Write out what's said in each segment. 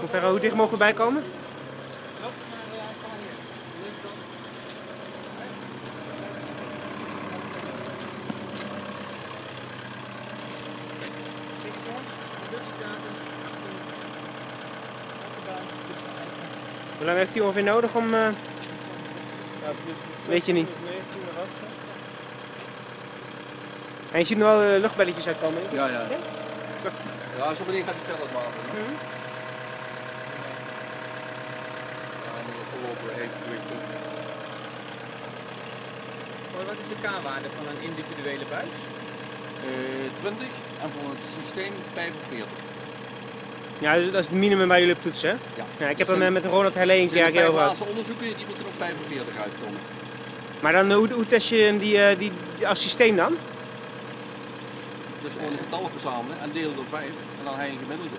Hoe, ver, hoe dicht mogen we bijkomen? Hoe lang heeft hij ongeveer nodig om... Uh... Weet je niet. En je ziet nu wel uh, luchtbelletjes uitkomen. Ja, ja. Ja, zo meteen gaat hij verder maken. Mm -hmm. Ja, en dan Wat is de K-waarde van een individuele buis? Uh, 20 en voor het systeem 45. Ja, dat is het minimum bij jullie op toetsen, hè? Ja. ja ik heb dus dan met Ronald Herlee een keer over gehad. De onderzoeken die moeten op 45 uitkomen. Maar dan, hoe, hoe test je hem die, die, die, als systeem dan? Dus gewoon een getal verzamelen en delen door 5 en dan heb je een gemiddelde.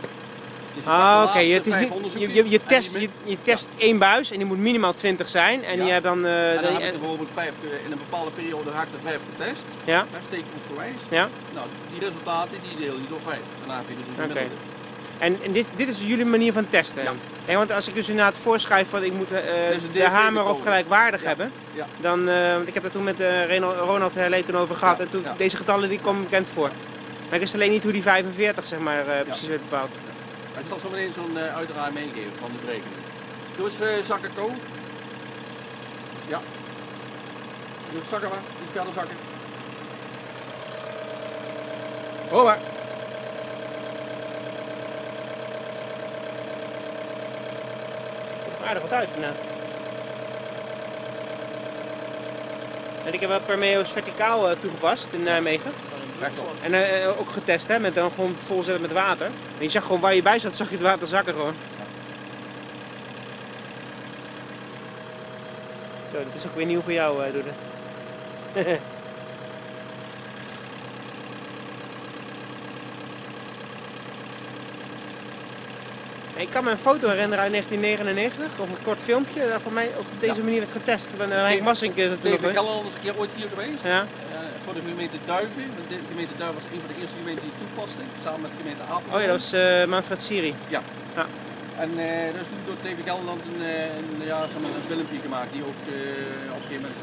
Dus ah, oké. Okay. Je, je, test, je, je test één buis en die moet minimaal 20 zijn. En ja. je hebt dan... Uh, en dan heb je bijvoorbeeld 5, in een bepaalde periode raak er 5 getest. Ja. Steekproefgewijs. Ja. Nou, die resultaten die deel je door 5. En dan heb je dus een gemiddelde. Okay. En, en dit, dit is jullie manier van testen? Ja. want als ik dus inderdaad voorschrijf van ik moet uh, de hamer of gelijkwaardig ja. hebben, ja. dan, uh, want ik heb daar toen met uh, Ronald Herlee toen over gehad en toen, deze getallen die komen bekend voor. Maar ik wist alleen niet hoe die 45 zeg maar, precies werd bepaald. Ik zal zo meteen zo'n uitdraai meegeven van de berekening. Doe eens zakken ko. Ja. Doe zakken maar, niet verder zakken. Hoor maar. aardig wat uit. En ik heb wel Permeo's verticaal uh, toegepast in Nijmegen. En uh, ook getest hè, met dan gewoon volzetten met water. En je zag gewoon waar je bij zat, zag je het water zakken gewoon. Zo, dat is ook weer nieuw voor jou, Doede. Ik kan me een foto herinneren uit 1999, of een kort filmpje, dat voor mij op deze ja. manier werd getest. Ik ben uh, Henk Massink is het David Gellerland is een keer ooit hier geweest. Ja. Uh, voor de gemeente Duiven. De gemeente Duiven was een van de eerste gemeenten die toepaste, samen met de gemeente Apeldoorn. Oh ja, dat was uh, Manfred Siri. Ja. ja. En uh, er is toen door David Gellerland een, een, ja, een filmpje gemaakt die ook op een gegeven moment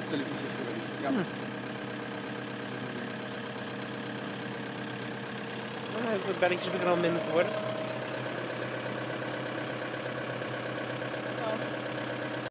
op televisie is geweest. Ja. Hm. Belletjes beginnen al minder te worden.